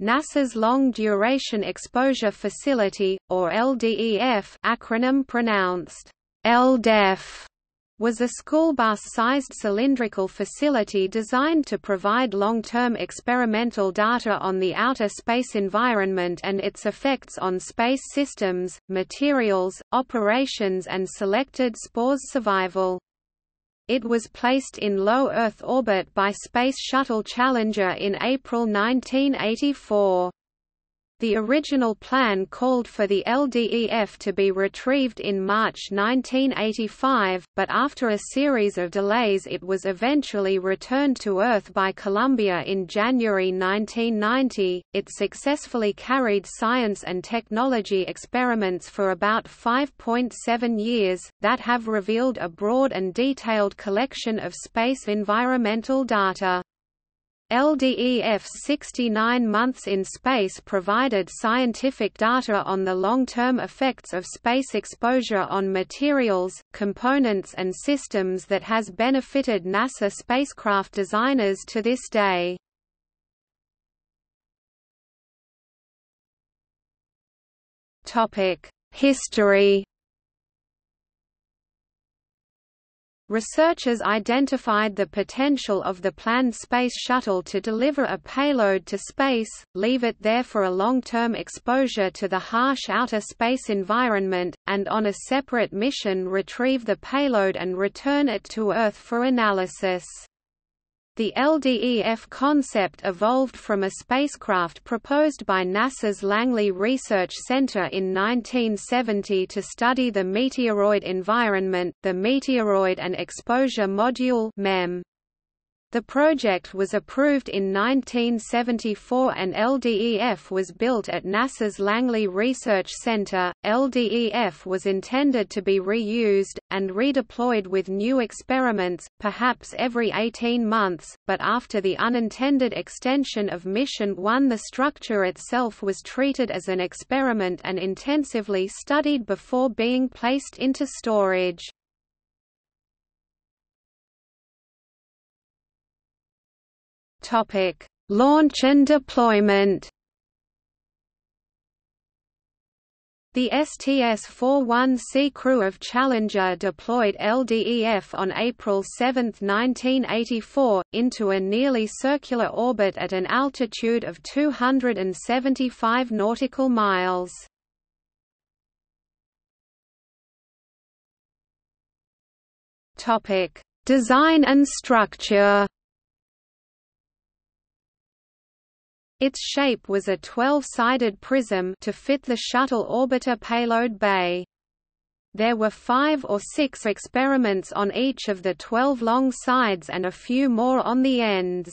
NASA's Long Duration Exposure Facility, or LDEF acronym pronounced LDEF, was a school bus-sized cylindrical facility designed to provide long-term experimental data on the outer space environment and its effects on space systems, materials, operations and selected spores survival. It was placed in low Earth orbit by Space Shuttle Challenger in April 1984. The original plan called for the LDEF to be retrieved in March 1985, but after a series of delays it was eventually returned to Earth by Columbia in January 1990. It successfully carried science and technology experiments for about 5.7 years, that have revealed a broad and detailed collection of space environmental data. LDEF's 69 months in space provided scientific data on the long-term effects of space exposure on materials, components and systems that has benefited NASA spacecraft designers to this day. History Researchers identified the potential of the planned Space Shuttle to deliver a payload to space, leave it there for a long-term exposure to the harsh outer space environment, and on a separate mission retrieve the payload and return it to Earth for analysis. The LDEF concept evolved from a spacecraft proposed by NASA's Langley Research Center in 1970 to study the meteoroid environment, the Meteoroid and Exposure Module MEM. The project was approved in 1974 and LDEF was built at NASA's Langley Research Center. LDEF was intended to be reused, and redeployed with new experiments, perhaps every 18 months, but after the unintended extension of Mission 1 the structure itself was treated as an experiment and intensively studied before being placed into storage. Topic: Launch and deployment. The STS-41C crew of Challenger deployed LDEF on April 7, 1984, into a nearly circular orbit at an altitude of 275 nautical miles. Design and structure Its shape was a 12-sided prism to fit the shuttle orbiter payload bay. There were five or six experiments on each of the 12 long sides and a few more on the ends.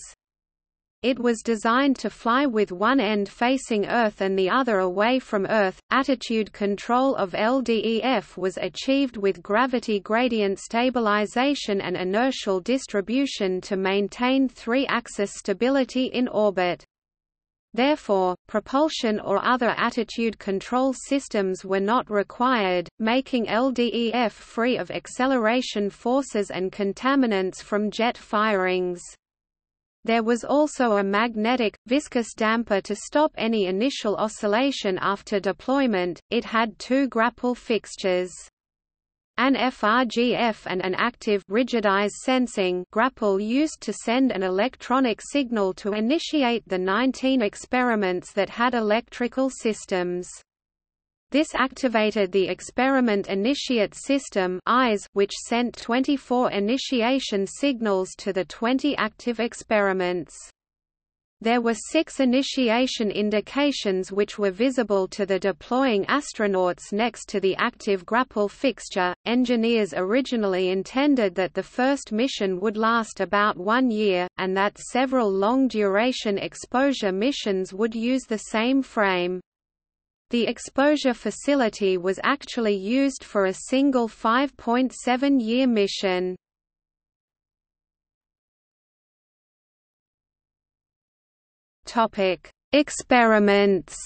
It was designed to fly with one end facing Earth and the other away from Earth. Attitude control of LDEF was achieved with gravity gradient stabilization and inertial distribution to maintain three-axis stability in orbit. Therefore, propulsion or other attitude control systems were not required, making LDEF free of acceleration forces and contaminants from jet firings. There was also a magnetic, viscous damper to stop any initial oscillation after deployment. It had two grapple fixtures. An FRGF and an active rigidized sensing grapple used to send an electronic signal to initiate the 19 experiments that had electrical systems. This activated the Experiment Initiate System which sent 24 initiation signals to the 20 active experiments. There were six initiation indications which were visible to the deploying astronauts next to the active grapple fixture. Engineers originally intended that the first mission would last about one year, and that several long duration exposure missions would use the same frame. The exposure facility was actually used for a single 5.7 year mission. Topic: Experiments.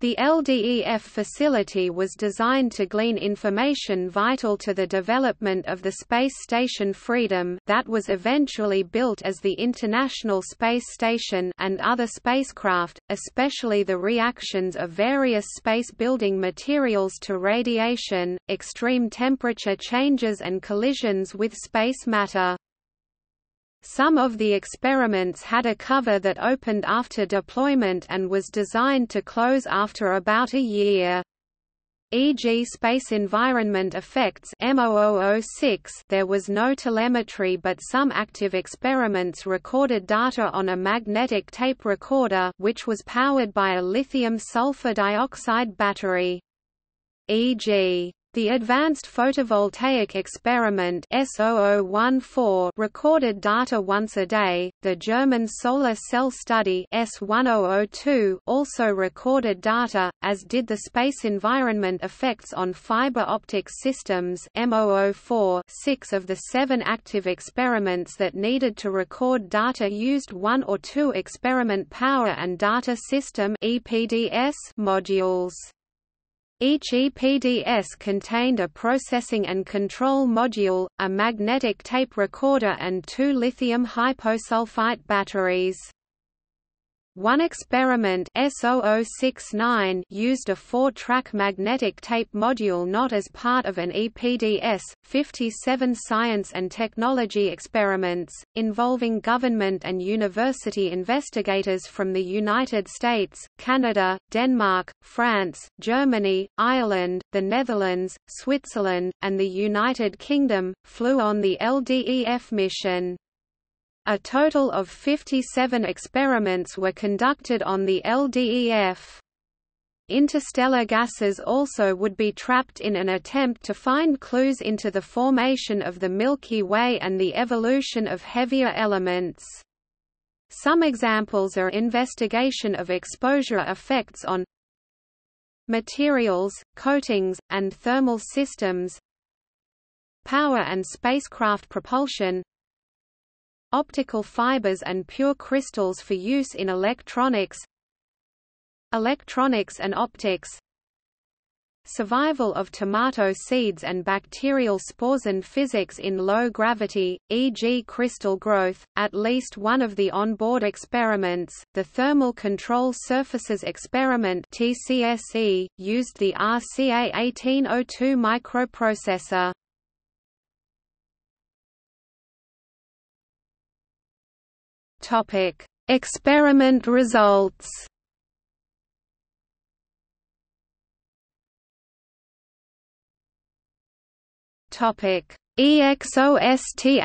The LDEF facility was designed to glean information vital to the development of the space station Freedom that was eventually built as the International Space Station and other spacecraft, especially the reactions of various space building materials to radiation, extreme temperature changes and collisions with space matter. Some of the experiments had a cover that opened after deployment and was designed to close after about a year. E.g. Space Environment Effects M0006 there was no telemetry but some active experiments recorded data on a magnetic tape recorder which was powered by a lithium sulfur dioxide battery. E.g. The Advanced Photovoltaic Experiment S0014 recorded data once a day. The German Solar Cell Study S1002 also recorded data, as did the Space Environment Effects on Fiber Optic Systems M004. Six of the seven active experiments that needed to record data used one or two experiment power and data system (EPDS) modules. Each EPDS contained a processing and control module, a magnetic tape recorder and two lithium hyposulfite batteries. One experiment S0069 used a four-track magnetic tape module not as part of an EPDS, 57 science and technology experiments, involving government and university investigators from the United States, Canada, Denmark, France, Germany, Ireland, the Netherlands, Switzerland, and the United Kingdom, flew on the LDEF mission. A total of 57 experiments were conducted on the LDEF. Interstellar gases also would be trapped in an attempt to find clues into the formation of the Milky Way and the evolution of heavier elements. Some examples are investigation of exposure effects on materials, coatings, and thermal systems power and spacecraft propulsion optical fibers and pure crystals for use in electronics electronics and optics survival of tomato seeds and bacterial spores and physics in low gravity, e.g. crystal growth. At least one of the on-board experiments, the Thermal Control Surfaces Experiment (TCSE), used the RCA 1802 microprocessor. Topic: Experiment results. Topic: EXOSTACK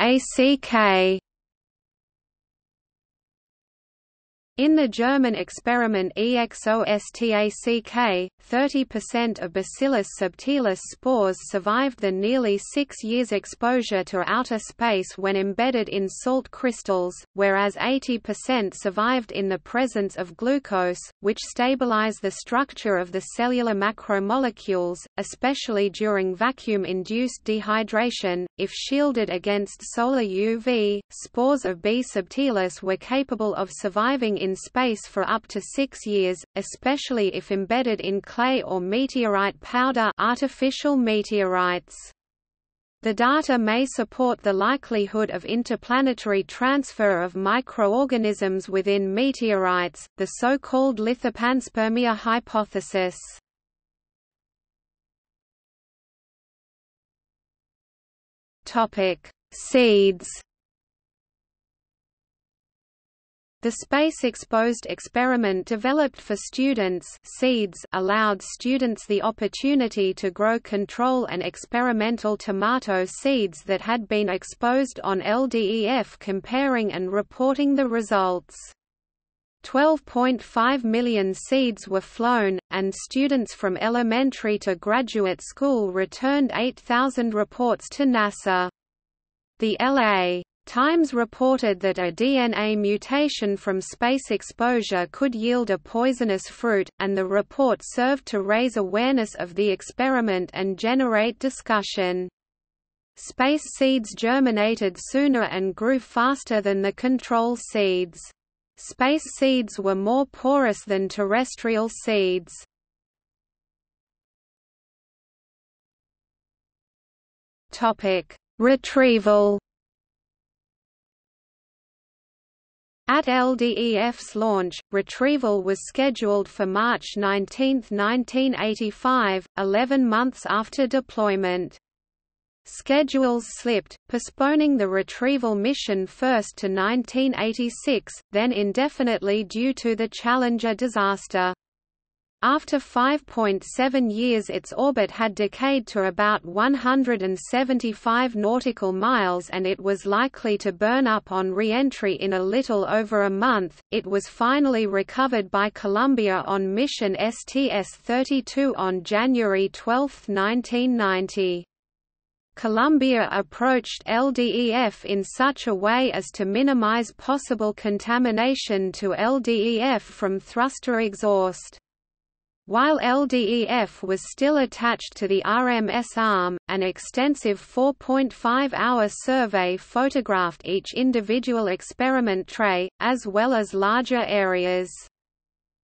In the German experiment EXOSTACK, 30% of Bacillus subtilis spores survived the nearly six years exposure to outer space when embedded in salt crystals, whereas 80% survived in the presence of glucose, which stabilize the structure of the cellular macromolecules, especially during vacuum-induced dehydration. If shielded against solar UV, spores of B. subtilis were capable of surviving in space for up to six years, especially if embedded in clay or meteorite powder artificial meteorites. The data may support the likelihood of interplanetary transfer of microorganisms within meteorites, the so-called lithopanspermia hypothesis. Topic: Seeds The space-exposed experiment developed for students seeds allowed students the opportunity to grow control and experimental tomato seeds that had been exposed on LDEF comparing and reporting the results. 12.5 million seeds were flown, and students from elementary to graduate school returned 8,000 reports to NASA. The L.A. Times reported that a DNA mutation from space exposure could yield a poisonous fruit, and the report served to raise awareness of the experiment and generate discussion. Space seeds germinated sooner and grew faster than the control seeds. Space seeds were more porous than terrestrial seeds. Retrieval At LDEF's launch, retrieval was scheduled for March 19, 1985, 11 months after deployment. Schedules slipped, postponing the retrieval mission first to 1986, then indefinitely due to the Challenger disaster. After 5.7 years its orbit had decayed to about 175 nautical miles and it was likely to burn up on re-entry in a little over a month. It was finally recovered by Columbia on mission STS-32 on January 12, 1990. Columbia approached LDEF in such a way as to minimize possible contamination to LDEF from thruster exhaust. While LDEF was still attached to the RMS arm, an extensive 4.5-hour survey photographed each individual experiment tray, as well as larger areas.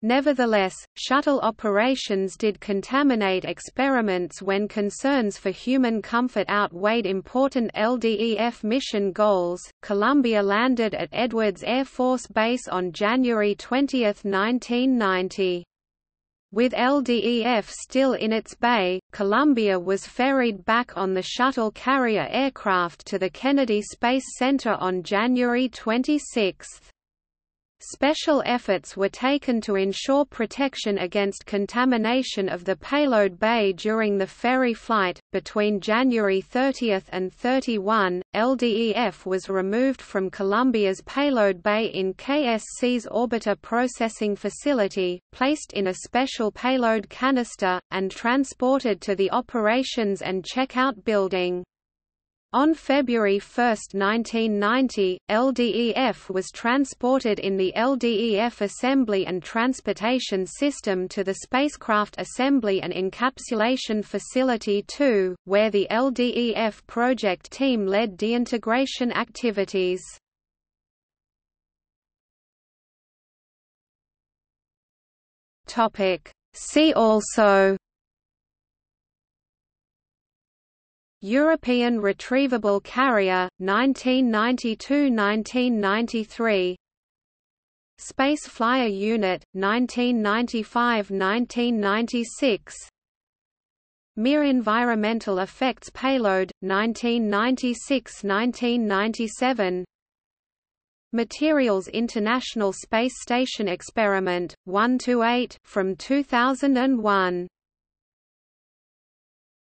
Nevertheless, shuttle operations did contaminate experiments when concerns for human comfort outweighed important LDEF mission goals. Columbia landed at Edwards Air Force Base on January 20, 1990. With LDEF still in its bay, Columbia was ferried back on the shuttle carrier aircraft to the Kennedy Space Center on January 26. Special efforts were taken to ensure protection against contamination of the payload bay during the ferry flight. Between January 30 and 31, LDEF was removed from Columbia's payload bay in KSC's orbiter processing facility, placed in a special payload canister, and transported to the operations and checkout building. On February 1, 1990, LDEF was transported in the LDEF Assembly and Transportation System to the Spacecraft Assembly and Encapsulation Facility 2, where the LDEF project team led deintegration activities. See also European Retrievable Carrier, 1992–1993 Space Flyer Unit, 1995–1996 Mir Environmental Effects Payload, 1996–1997 Materials International Space Station Experiment, 1–8 from 2001